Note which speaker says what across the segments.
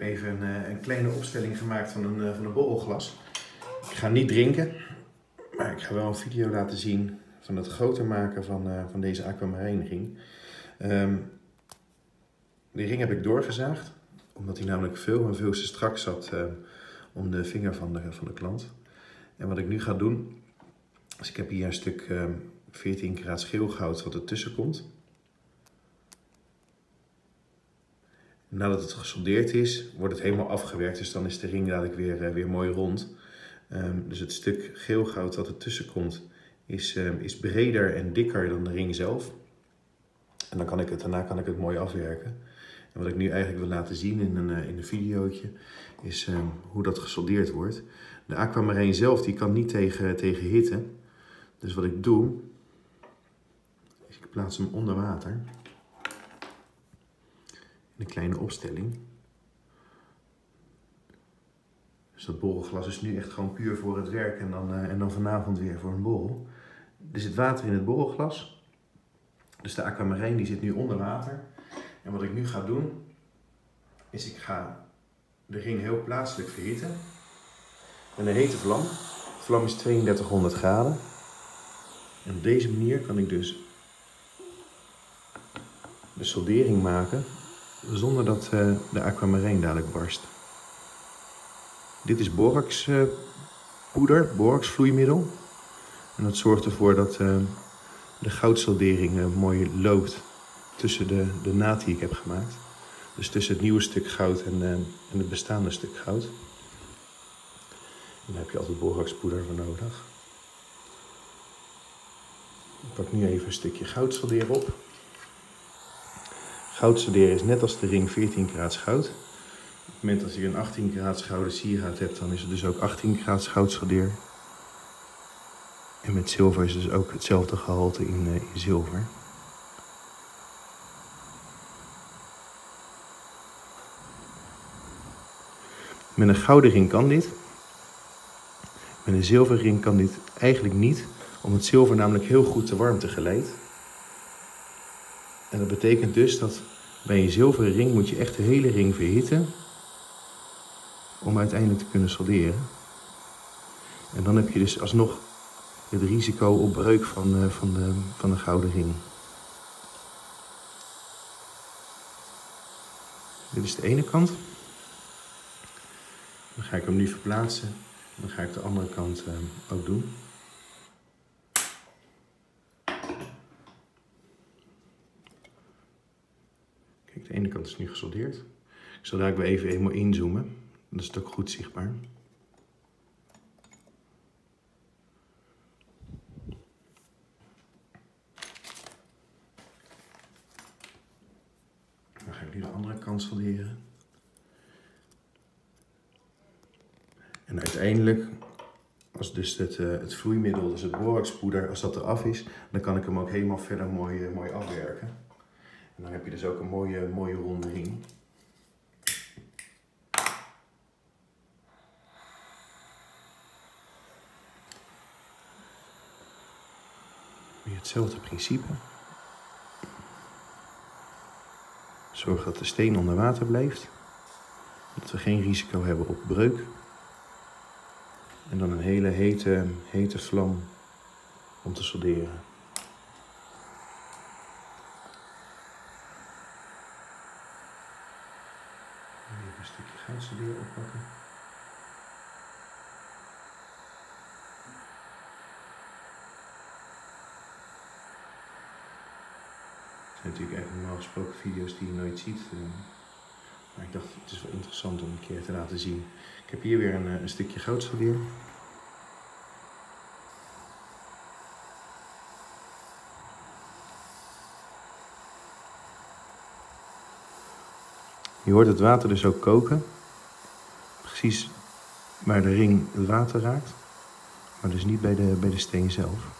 Speaker 1: even een, eh, een kleine opstelling gemaakt van een, eh, van een borrelglas. Ik ga niet drinken, maar ik ga wel een video laten zien van het groter maken van, eh, van deze aquamarine ring. Ehm, die ring heb ik doorgezaagd, omdat hij namelijk veel en veel te strak zat om de vinger van de, van de klant. En wat ik nu ga doen, is ik heb hier een stuk ehm 14 karaat geelgoud wat ertussen komt. Nadat het gesoldeerd is, wordt het helemaal afgewerkt. Dus dan is de ring dadelijk weer, eh, weer mooi rond. Ehm, dus het stuk geelgoud dat ertussen komt, is, ehm, is breder en dikker dan de ring zelf. En dan kan ik het, daarna kan ik het mooi afwerken. En wat ik nu eigenlijk wil laten zien in een, eh, in een videootje, is ehm, hoe dat gesoldeerd wordt. De aquamarine zelf die kan niet tegen, tegen hitte. Dus wat ik doe, is ik plaats hem onder water. Een kleine opstelling. Dus dat borrelglas is nu echt gewoon puur voor het werk en dan, eh, en dan vanavond weer voor een borrel. Er zit water in het borrelglas. Dus de aquamarine die zit nu onder water. En wat ik nu ga doen, is ik ga de ring heel plaatselijk verhitten. Met een hete vlam. De vlam is 3200 graden. En op deze manier kan ik dus de soldering maken zonder dat eh, de aquamarine dadelijk barst. Dit is borax eh, poeder, borax vloeimiddel. En dat zorgt ervoor dat eh, de goudsoldering eh, mooi loopt tussen de, de naad die ik heb gemaakt. Dus tussen het nieuwe stuk goud en, en het bestaande stuk goud. En daar heb je altijd boraxpoeder voor nodig. Ik pak nu even een stukje goudsoldeer op. Goudsoldeer is net als de ring 14 karaats goud. Op het moment dat je een 18 karaats gouden sieraad hebt, dan is het dus ook 18 karaats goudsoldeer. En met zilver is dus ook hetzelfde gehalte in, eh, in zilver. Met een gouden ring kan dit. Met een zilveren ring kan dit eigenlijk niet, omdat zilver namelijk heel goed de warmte geleidt. En dat betekent dus dat bij een zilveren ring moet je echt de hele ring verhitten om uiteindelijk te kunnen solderen. En dan heb je dus alsnog het risico op breuk van, eh, van, de, van de gouden ring. Dit is de ene kant. Dan ga ik hem nu verplaatsen. Dan ga ik de andere kant eh, ook doen. De ene kant is nu gesoldeerd. Ik zal daar weer even helemaal inzoomen. Dan is het ook goed zichtbaar. Dan ga ik nu de andere kant solderen. En uiteindelijk, als dus het, eh, het vloeimiddel, dus het boraxpoeder, als dat eraf is, dan kan ik hem ook helemaal verder mooi, eh, mooi afwerken. En dan heb je dus ook een mooie, mooie ronde ring. Weer hetzelfde principe. Zorg dat de steen onder water blijft. Dat we geen risico hebben op breuk. En dan een hele hete, hete vlam om te solderen. Even een stukje goudsoldeer oppakken. Het zijn natuurlijk eigenlijk normaal gesproken video's die je nooit ziet. eh. Maar ik dacht, het is wel interessant om een keer te laten zien. Ik heb hier weer een, eh, een stukje goudsoldeer. Je hoort het water dus ook koken. Precies waar de ring water raakt. Maar dus niet bij de, bij de steen zelf.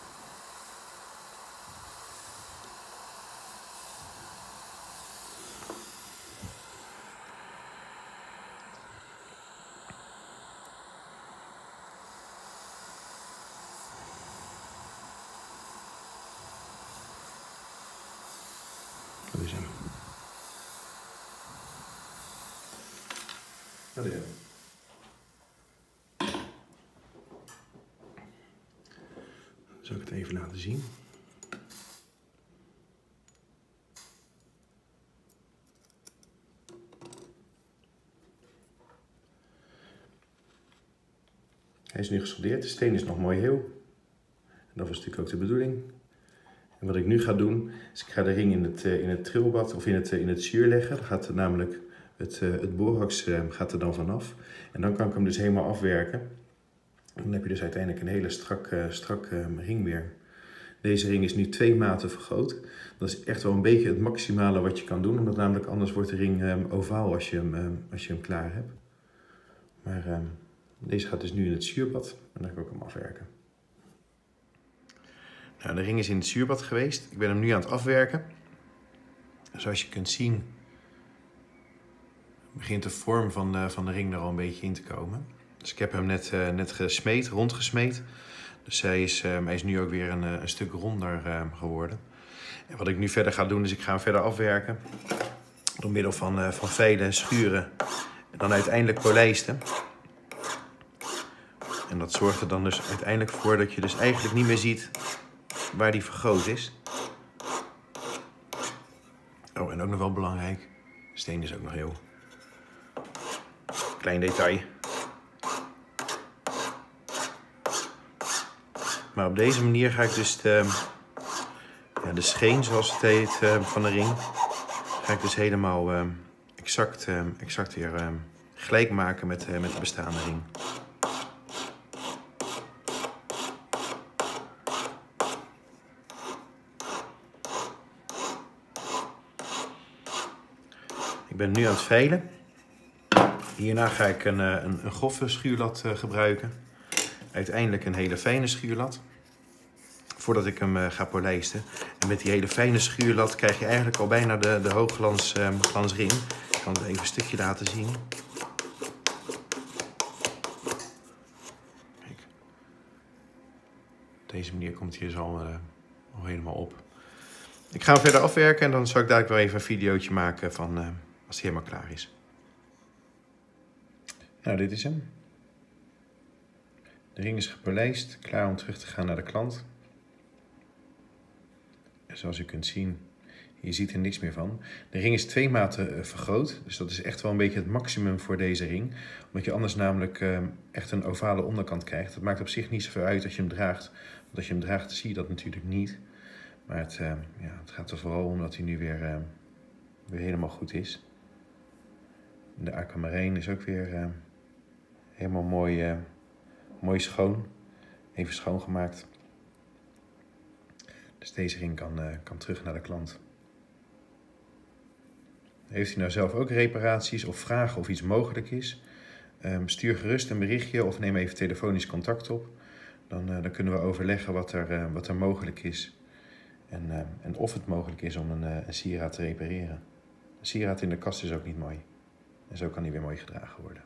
Speaker 1: Erin. Zal ik het even laten zien? Hij is nu gesoldeerd. De steen is nog mooi heel. En dat was natuurlijk ook de bedoeling. En wat ik nu ga doen, is ik ga de ring in het, eh, in het trilbad of in het, eh, in het zuur leggen. Dan gaat namelijk het, uh, het gaat er dan vanaf. En dan kan ik hem dus helemaal afwerken. Dan heb je dus uiteindelijk een hele strak, strak ring weer. Deze ring is nu twee maten vergroot. Dat is echt wel een beetje het maximale wat je kan doen. Omdat namelijk anders wordt de ring ovaal als je hem, als je hem klaar hebt. Maar ehm, deze gaat dus nu in het zuurbad en dan kan ik hem afwerken. Nou, de ring is in het zuurbad geweest. Ik ben hem nu aan het afwerken. Zoals je kunt zien begint de vorm van de, van de ring er al een beetje in te komen. Dus ik heb hem net, uh, net gesmeed, rondgesmeed. Dus hij is, uh, hij is nu ook weer een, eh, een stuk ronder uh, geworden. En wat ik nu verder ga doen, is ik ga hem verder afwerken. Door middel van, van velen, schuren en dan uiteindelijk polijsten. En dat zorgt er dan dus uiteindelijk voor dat je dus eigenlijk niet meer ziet waar die vergroot is. Oh, en ook nog wel belangrijk, steen is ook nog heel. Klein detail. Maar op deze manier ga ik dus de, ja, scheen, zoals het heet, eh, van de ring, ga ik dus helemaal uh, exact, uh, exact weer gelijk maken met, met de bestaande ring. ben nu aan het velen. Hierna ga ik een, eh, een, een schuurlat eh, gebruiken. Uiteindelijk een hele fijne schuurlat. Voordat ik hem eh, ga polijsten. En met die hele fijne schuurlat krijg je eigenlijk al bijna de, de hoogglans glansring. Ik kan het even een stukje laten zien. Kijk. Op deze manier komt hij zo al, al helemaal op. Ik ga hem verder afwerken en dan zal ik dadelijk wel even een videootje maken van als hij helemaal klaar is. Nou, dit is hem. De ring is gepolijst, klaar om terug te gaan naar de klant. En zoals u kunt zien, je ziet er niks meer van. De ring is twee maten eh, vergroot, dus dat is echt wel een beetje het maximum voor deze ring. Omdat je anders namelijk ehm, echt een ovale onderkant krijgt. Dat maakt op zich niet zoveel uit als je hem draagt. Want als je hem draagt zie je dat natuurlijk niet. Maar het, ehm, ja, het gaat er vooral om dat hij nu weer, weer helemaal goed is. De aquamarine is ook weer helemaal mooi, uh, mooi schoon. Even schoongemaakt. Dus deze ring kan, uh, kan terug naar de klant. Heeft u nou zelf ook reparaties of vragen of iets mogelijk is? Um, stuur gerust een berichtje of neem even telefonisch contact op. Dan, dan kunnen we overleggen wat er, wat er mogelijk is. En, en of het mogelijk is om een, een sieraad te repareren. Een sieraad in de kast is ook niet mooi. En zo kan hij weer mooi gedragen worden.